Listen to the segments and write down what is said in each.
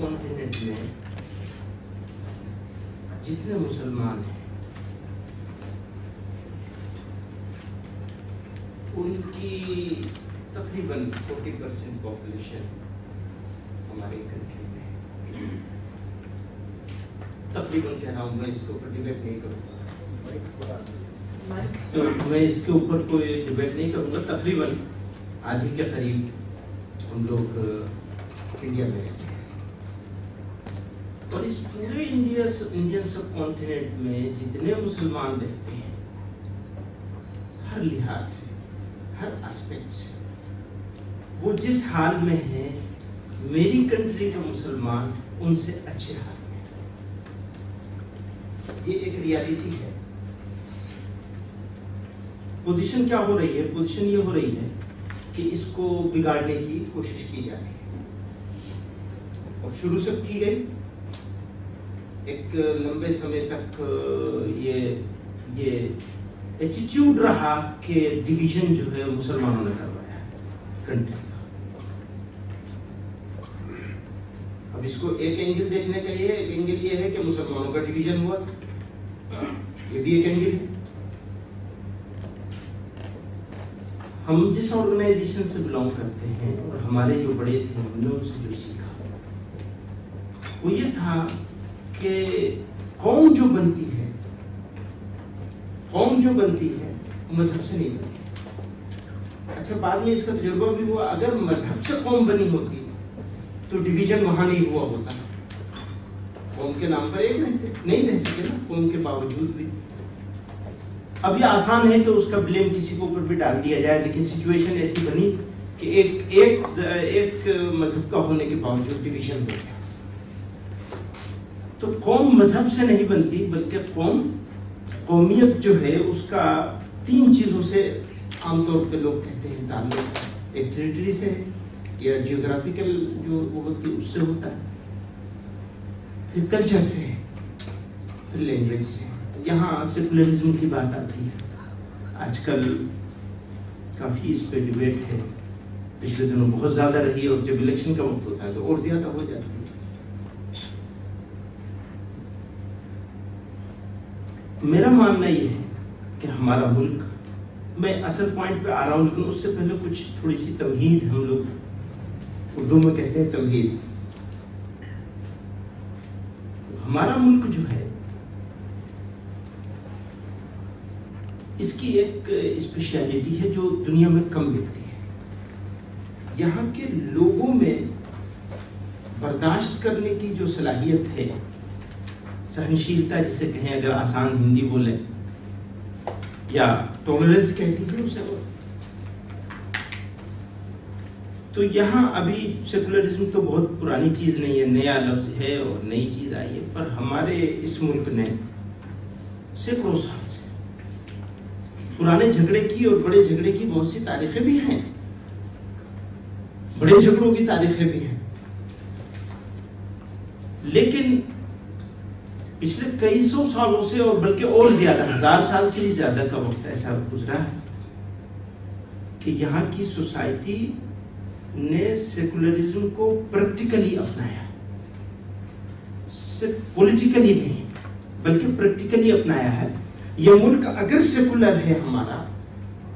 Continent में जितने मुसलमान हैं उनकी तकरीबन 40 परसेंट पॉपुलेशन हमारे कंट्री में है। तकरीबन कह रहा हूँ मैं इसके ऊपर डिबेट नहीं करूँगा। तो मैं इसके ऊपर कोई डिबेट नहीं करूँगा तकरीबन आधी के करीब हम लोग इंडिया में रहते हैं। और इस पूरे इंडिया इंडियन सब कॉन्टिनेंट में जितने मुसलमान रहते हैं हर लिहाज से हर एस्पेक्ट से वो जिस हाल में है मेरी कंट्री के मुसलमान उनसे अच्छे हाल में ये एक रियलिटी है। पोजीशन क्या हो रही है? पोजीशन ये हो रही है कि इसको बिगाड़ने की कोशिश की जा रही है। और शुरू से की गई। एक लंबे समय तक ये ये एटीट्यूड रहा कि डिवीज़न जो है मुसलमानों ने करवाया कंट्री का अब इसको एक एंगल देखने का ये एक एंगल ये है कि मुसलमानों का डिवीज़न हुआ था। ये भी एक एंगल हम जिस ऑर्गेनाइजेशन से बिलोंग करते हैं और हमारे जो बड़े थे, हमने उनसे जो सीखा, वो ये था कि कौम जो बनती है कौम जो बनती है, वो मज़हब से नहीं बनती। अच्छा बाद में इसका तजुर्बा भी हुआ, अगर मज़हब से कौम बनी होती तो डिवीज़न वहाँ नहीं हुआ होता। कौम के नाम पर एक रहते नहीं रह सके ना, कौम के बावजूद भी। अब ये आसान है कि उसका ब्लेम किसी के ऊपर भी डाल दिया जाए, लेकिन सिचुएशन ऐसी बनी कि एक एक एक मज़हब का होने के बावजूद डिवीज़न हो गया। तो कौम मज़हब से नहीं बनती, बल्कि कौम, कौमियत जो है, उसका तीन चीज़ों से आमतौर पे लोग कहते हैं, ताल्लुक। एक टेरिटरी से है या जियोग्राफिकल जो वो होती है, उससे होता है। फिर कल्चर से, फिर लैंग्वेज से। यहाँ सेकुलरिज्म की बात आती है। आजकल काफ़ी इस पे डिबेट है। पिछले दिनों बहुत ज़्यादा रही और जब इलेक्शन का वक्त होता है तो और ज़्यादा हो जाती है। मेरा मानना ये है कि हमारा मुल्क, मैं असल पॉइंट पे आ रहा हूँ, लेकिन उससे पहले कुछ थोड़ी सी तमहीद हम लोग उर्दू में कहते हैं तमहीद हमारा मुल्क जो है, इसकी एक स्पेशलिटी है जो दुनिया में कम मिलती है। यहाँ के लोगों में बर्दाश्त करने की जो सलाहियत है, सहनशीलता जिसे कहें, अगर आसान हिंदी बोले, या टॉलरेंस कहती दीजिए उसे तो यहाँ अभी सेकुलरिज्म तो बहुत पुरानी चीज़ नहीं है, नया लफ्ज है और नई चीज़ आई है, पर हमारे इस मुल्क ने सैकड़ों साल से पुराने झगड़े की और बड़े झगड़े की बहुत सी तारीखें भी हैं। बड़े झगड़ों की तारीखें भी हैं। लेकिन पिछले कई सौ सालों से और बल्कि और ज़्यादा, हज़ार साल से भी ज़्यादा का वक्त ऐसा गुजरा है कि यहाँ की सोसाइटी ने सेकुलरिज्म को प्रैक्टिकली अपनाया। सिर्फ़ पॉलिटिकली नहीं, बल्कि प्रैक्टिकली अपनाया है। यह मुल्क अगर सेकुलर है हमारा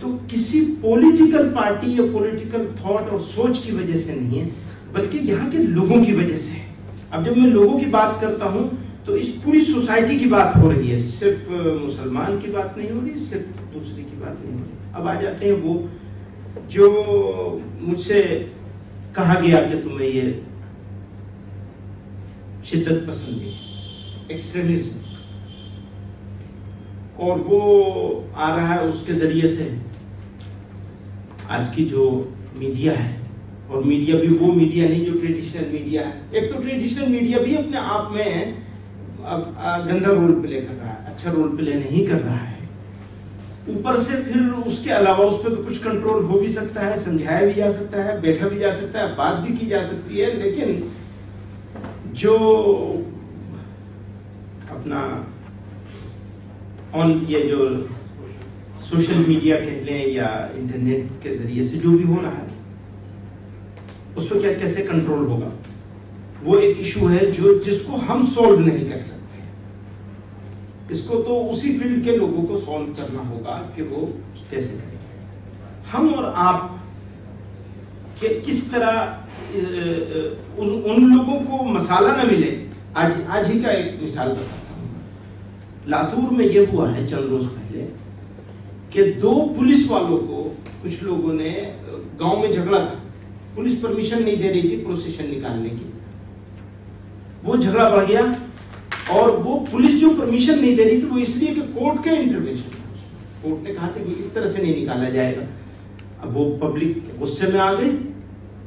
तो किसी पॉलिटिकल पार्टी या पॉलिटिकल थॉट और सोच की वजह से नहीं है, बल्कि यहाँ के लोगों की वजह से है। अब जब मैं लोगों की बात करता हूँ तो इस पूरी सोसाइटी की बात हो रही है। सिर्फ़ मुसलमान की बात नहीं हो रही, सिर्फ़ दूसरे की बात नहीं हो रही। अब आ जाते हैं वो जो मुझसे कहा गया कि तुम्हें ये शिद्दत पसंदी एक्सट्रीमिज्म और वो आ रहा है उसके ज़रिए से। आज की जो मीडिया है, और मीडिया भी वो मीडिया नहीं जो ट्रेडिशनल मीडिया है। एक तो ट्रेडिशनल मीडिया भी अपने आप में, अब गंदा रोल प्ले कर रहा है अच्छा रोल प्ले नहीं कर रहा है। ऊपर से फिर उसके अलावा उस पर तो कुछ कंट्रोल हो भी सकता है, समझाया भी जा सकता है, बैठा भी जा सकता है, बात भी की जा सकती है, लेकिन जो अपना ऑन ये जो सोशल मीडिया कह लें या इंटरनेट के ज़रिए से जो भी हो रहा है, उस पर क्या, कैसे कंट्रोल होगा? वो एक इशू है जो, जिसको हम सॉल्व नहीं कर सकते। इसको तो उसी फ़ील्ड के लोगों को सॉल्व करना होगा कि वो कैसे करेंगे हम और आप कि किस तरह उन लोगों को मसाला ना मिले, आज आज ही का एक मिसाल बताता हूँ। लातूर में यह हुआ है चंद रोज पहले कि दो पुलिस वालों को कुछ लोगों ने गाँव में झगड़ा था पुलिस परमिशन नहीं दे रही थी प्रोसेशन निकालने की। वो झगड़ा बढ़ गया और वो पुलिस जो परमिशन नहीं दे रही थी, वो इसलिए कि कोर्ट के इंटरवेंशन कोर्ट ने कहा था कि इस तरह से नहीं निकाला जाएगा। अब वो पब्लिक गुस्से में आ गई।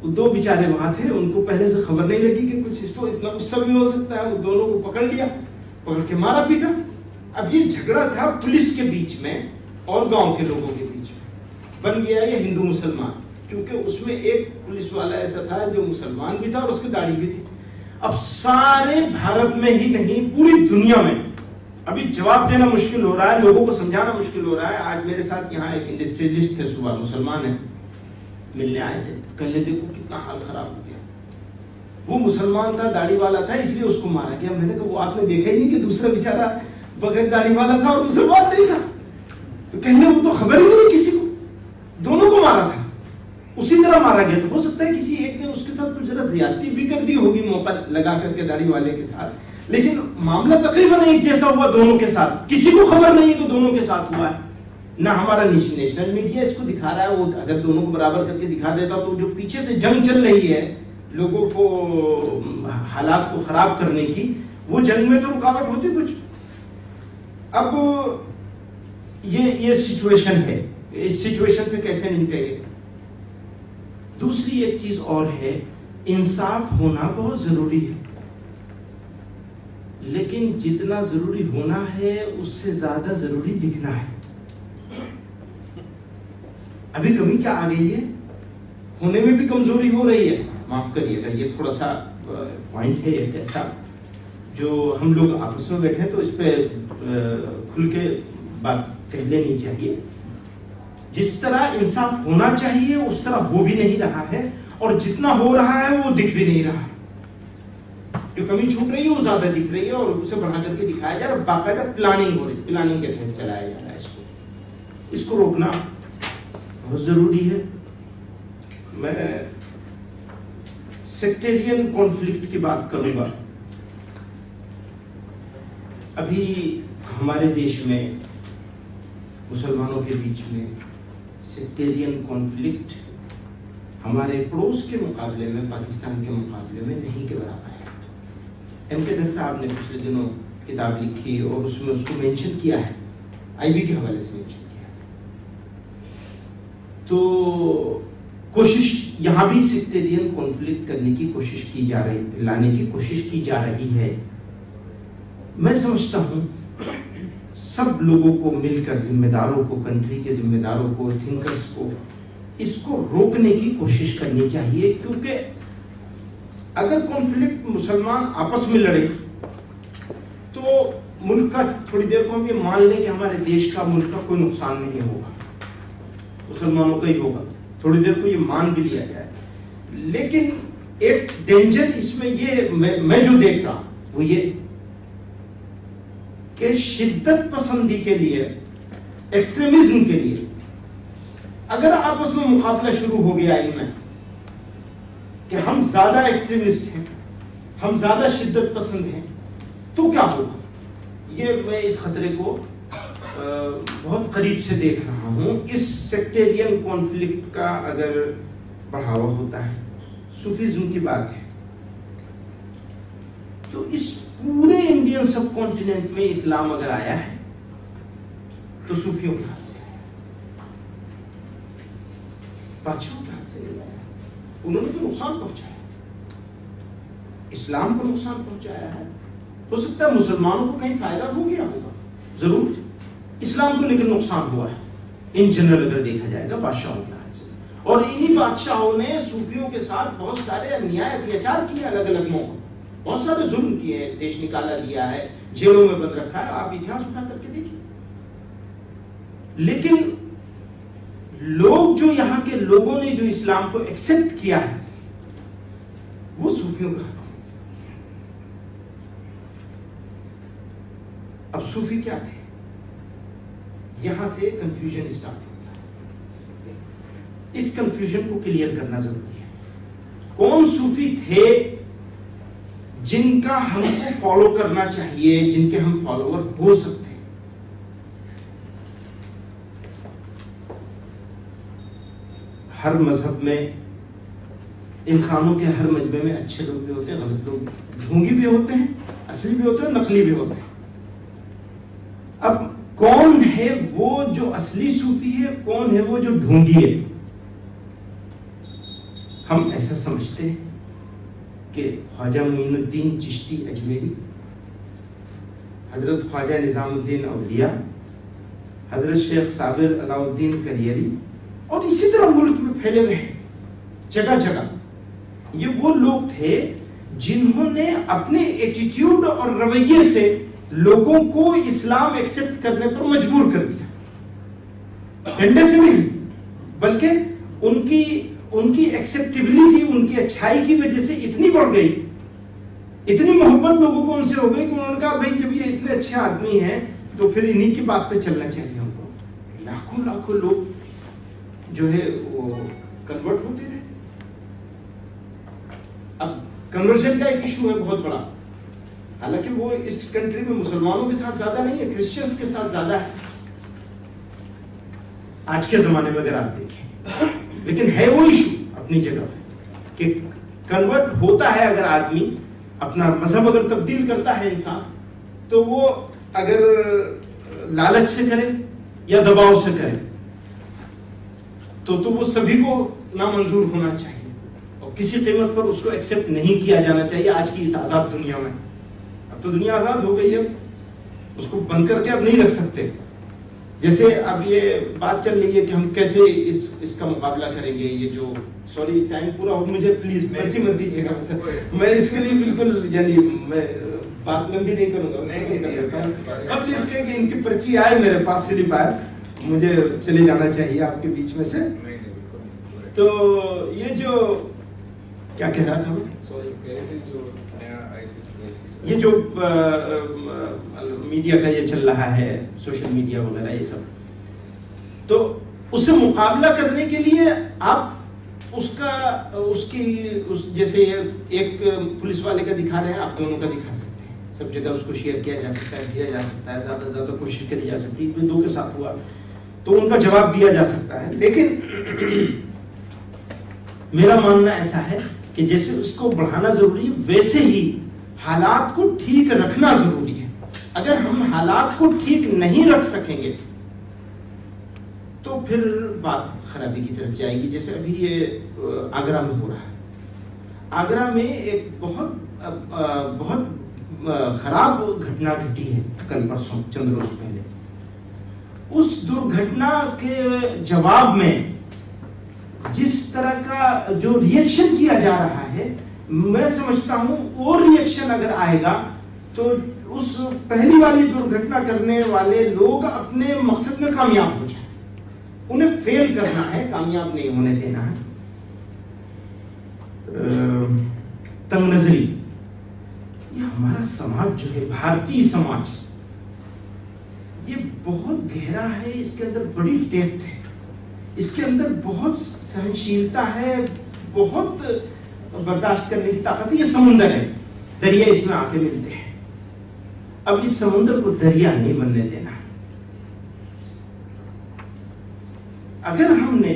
दो बेचारे वहाँ थे, उनको पहले से खबर नहीं लगी कि कुछ इसको इतना गुस्सा भी हो सकता है। दोनों को पकड़ लिया, पकड़ के मारा पीटा। अब ये झगड़ा था पुलिस के बीच में और गाँव के लोगों के बीच में। बन गया ये हिंदू मुसलमान, क्योंकि उसमें एक पुलिस वाला ऐसा था जो मुसलमान भी था और उसकी दाढ़ी भी थी। अब सारे भारत में ही नहीं, पूरी दुनिया में। अभी जवाब देना मुश्किल हो रहा है, लोगों को समझाना मुश्किल हो रहा है। आज मेरे साथ यहाँ एक इंडस्ट्रियलिस्ट थे सुबह मुसलमान है। मिलने आए थे कहने देखो कितना हाल खराब हो गया। वो मुसलमान था दाढ़ी वाला था, इसलिए उसको मारा गया। मैंने कहा, वो आपने देखा ही नहीं कि दूसरा बेचारा बगैर दाढ़ी वाला था और मुसलमान नहीं था? तो कहने वो तो खबर ही नहीं किसी को। दोनों को मारा था। उसी तरह मारा गया तो हो सकता है किसी साथ कुछ जरा ज्यादती भी कर दी होगी मौका लगा करके दाढ़ी वाले के साथ। लेकिन मामला तकरीबन एक जैसा हुआ दोनों के साथ। किसी को खबर नहीं तो दोनों के साथ हुआ है। ना हमारा नेशनल मीडिया इसको दिखा रहा है, वो अगर दोनों को बराबर करके दिखा देता तो जो पीछे से जंग चल रही है, लोगों को, हालात को खराब करने की, वो जंग में तो रुकावट होती कुछ। अब ये ये सिचुएशन है। इस सिचुएशन से कैसे निपटेंगे दूसरी एक चीज़ और है, इंसाफ होना बहुत ज़रूरी है। लेकिन जितना ज़रूरी होना है, उससे ज़्यादा ज़रूरी दिखना है। अभी कमी क्या आ गई है? होने में भी कमज़ोरी हो रही है। माफ़ करिएगा, ये थोड़ा सा पॉइंट है, एक ऐसा, जो हम लोग आपस में बैठे तो इस पर खुल के बात कह लेनी चाहिए। जिस तरह इंसाफ होना चाहिए, उस तरह हो भी नहीं रहा है, और जितना हो रहा है, वो दिख भी नहीं रहा। जो कमी छूट रही है, वो ज़्यादा दिख रही है, और उसे बढ़ा करके दिखाया जा रहा है, बाकायदा प्लानिंग हो रही है प्लानिंग के तहत चलाया जा रहा है इसको। इसको रोकना बहुत ज़रूरी है। मैं सेक्टेरियन कॉन्फ्लिक्ट की बात करूँगा। अभी हमारे देश में, मुसलमानों के बीच में सेक्टेरियन कॉन्फ्लिक्ट हमारे पड़ोस के मुकाबले में, पाकिस्तान के मुकाबले में नहीं के बराबर है एम के दर साहब ने पिछले दिनों किताब लिखी और उसमें उसको मेंशन किया है। आईबी के हवाले से मेंशन किया है। तो कोशिश, यहाँ भी सेक्टेरियन कॉन्फ्लिक्ट करने की कोशिश की जा रही, लाने की कोशिश की जा रही है। मैं समझता हूँ सब लोगों को मिलकर जिम्मेदारों को कंट्री के जिम्मेदारों को थिंकर्स को इसको रोकने की कोशिश करनी चाहिए क्योंकि अगर कॉन्फ्लिक्ट मुसलमान आपस में लड़े तो मुल्क का थोड़ी देर को हम ये मान लें कि हमारे देश का मुल्क का कोई नुकसान नहीं होगा। मुसलमानों का ही होगा। थोड़ी देर को ये मान भी लिया जाए। लेकिन एक डेंजर इसमें ये मैं, मैं जो देख रहा वो ये कि शिद्दत पसंदी के लिए एक्सट्रीमिज्म के लिए, अगर आपस में मुकाबला शुरू हो गया इनमें, कि हम ज़्यादा एक्सट्रीमिस्ट हैं, हम ज़्यादा शिद्दत पसंद हैं तो क्या होगा? ये मैं इस खतरे को बहुत करीब से देख रहा हूँ। इस सेक्टेरियन कॉन्फ्लिक्ट का अगर बढ़ावा होता है सूफीज्म की बात है तो इस पूरे इंडियन सब कॉन्टिनेंट में इस्लाम अगर आया है तो सूफियों के हाथ से बादशाहों के हाथ से नहीं आया उन्होंने तो नुकसान पहुँचाया इस्लाम को नुकसान पहुँचाया है। हो तो सकता है मुसलमानों को कहीं फ़ायदा हो गया होगा। ज़रूर। इस्लाम को लेकर नुकसान हुआ है। इन जनरल अगर देखा जाएगा, बादशाहों के हाथ से। और इन्हीं बादशाहों ने सूफियों के साथ बहुत सारे अन्याय, अत्याचार किए अलग अलग मौकों बहुत सारे जुल्म किए हैं, देश निकाला दिया है, जेलों में बंद रखा है, आप इतिहास उठा करके देखिए। लेकिन लोग जो यहाँ के लोगों ने जो इस्लाम को एक्सेप्ट किया है, वो सूफियों का हाथ से अब सूफी क्या थे? यहाँ से कंफ्यूजन स्टार्ट होता है। इस कंफ्यूजन को क्लियर करना ज़रूरी है। कौन सूफी थे जिनका हमको फॉलो करना चाहिए, जिनके हम फॉलोअर हो सकते हैं। हर मज़हब में, इंसानों के हर मजबे में अच्छे लोग भी होते हैं, गलत लोग ढोंगी भी होते हैं, असली भी होते हैं नकली भी होते हैं। अब कौन है वो जो असली सूफी है, कौन है वो जो ढोंगी है? हम ऐसा समझते हैं। कि ख्वाजा मोइनुद्दीन चिश्ती अजमेरी, हज़रत ख्वाजा निज़ामुद्दीन अवलिया हज़रत शेख साबिर अलाउद्दीन करियरी और इसी तरह मुल्क में फैले हुए हैं, जगह जगह। ये वो लोग थे जिन्होंने अपने एटीट्यूड और रवैये से लोगों को इस्लाम एक्सेप्ट करने पर मजबूर कर दिया। से नहीं, बल्कि उनकी उनकी एक्सेप्टेबिलिटी उनकी अच्छाई की वजह से इतनी बढ़ गई। इतनी मोहब्बत लोगों को उनसे हो गई कि उन्होंने कहा, भाई, जब ये इतने अच्छे आदमी हैं तो फिर इन्हीं की बात पे चलना चाहिए हमको। लाखों लाखों लोग जो है, वो कन्वर्ट होते रहे। अब कन्वर्जन का एक इशू है बहुत बड़ा। हालाँकि वो इस कंट्री में मुसलमानों के साथ ज़्यादा नहीं है क्रिश्चियंस के साथ ज़्यादा है। आज के जमाने में अगर आप देखें लेकिन है वो इशू अपनी जगह पे, कि कन्वर्ट होता है अगर आदमी अपना मज़हब अगर तब्दील करता है इंसान तो वो अगर लालच से करे या दबाव से करे तो तो वो सभी को नामंजूर होना चाहिए। और किसी कीमत पर उसको एक्सेप्ट नहीं किया जाना चाहिए आज की इस आज़ाद दुनिया में। अब तो दुनिया आज़ाद हो गई है, उसको बंद करके अब नहीं रख सकते। जैसे अब ये बात चल रही है कि हम कैसे इस इसका मुकाबला करेंगे ये जो सॉरी टाइम पूरा हो मुझे प्लीज़ पर्ची मत दीजिएगा मैं इसके लिए बिल्कुल यानी मैं बात लंबी नहीं करूँगा। अब जिसके कि इनकी पर्ची आए मेरे पास स्लिप आए मुझे चले जाना चाहिए आपके बीच में से। तो ये जो क्या कह रहा था मैं? सॉरी कह रहे थे जो ये जो मीडिया का ये चल रहा है, सोशल मीडिया वगैरह, ये सब। तो उससे मुकाबला करने के लिए आप उसका, उसकी, उस, जैसे एक पुलिस वाले का दिखा रहे हैं, आप दोनों का दिखा सकते हैं। सब जगह उसको शेयर किया जा सकता है, दिया जा सकता है, ज़्यादा से ज़्यादा कोशिश करी जा सकती है दो के साथ हुआ। तो उनका जवाब दिया जा सकता है। लेकिन मेरा मानना ऐसा है कि जैसे उसको बढ़ाना ज़रूरी है वैसे ही हालात को ठीक रखना ज़रूरी है। अगर हम हालात को ठीक नहीं रख सकेंगे तो फिर बात खराबी की तरफ़ जाएगी। जैसे अभी ये आगरा में हो रहा है। आगरा में एक बहुत बहुत खराब घटना घटी है कल परसों चंद रोज पहले। उस दुर्घटना के जवाब में जिस तरह का जो रिएक्शन किया जा रहा है मैं समझता हूँ, वो रिएक्शन अगर आएगा तो उस पहली वाली दुर्घटना करने वाले लोग अपने मकसद में कामयाब हो जाए। उन्हें फेल करना है, कामयाब नहीं होने देना है। तंग नजरी ये हमारा समाज जो है, भारतीय समाज, ये बहुत गहरा है, इसके अंदर बड़ी डेप्थ है। इसके अंदर बहुत सहनशीलता है, बहुत बर्दाश्त करने की ताकत, ये समुंदर है। दरिया इसमें आके मिलते हैं। अब इस समुंदर को दरिया नहीं बनने देना। अगर हमने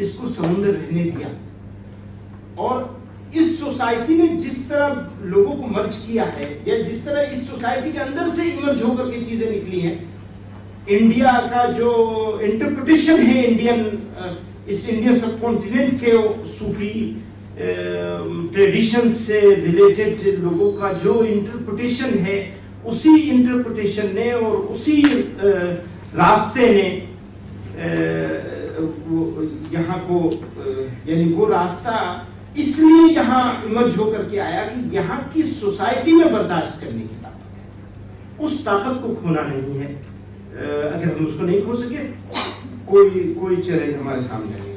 इसको समुंदर रहने दिया, और इस सोसाइटी ने जिस तरह लोगों को मर्ज किया है, या जिस तरह इस सोसाइटी के अंदर से इमर्ज होकर के चीज़ें निकली हैं, इंडिया का जो इंटरप्रिटेशन है इंडियन इस इंडियन सब कॉन्टिनेंट के सूफी ट्रेडिशन से रिलेटेड लोगों का जो इंटरप्रिटेशन है, उसी इंटरप्रिटेशन ने और उसी रास्ते ने यहाँ को यानी वो रास्ता इसलिए यहाँ इमर्ज होकर के आया कि यहाँ की सोसाइटी में बर्दाश्त करने की ताकत उस ताकत को खोना नहीं है। अगर हम उसको नहीं खो सके, कोई कोई चैलेंज हमारे सामने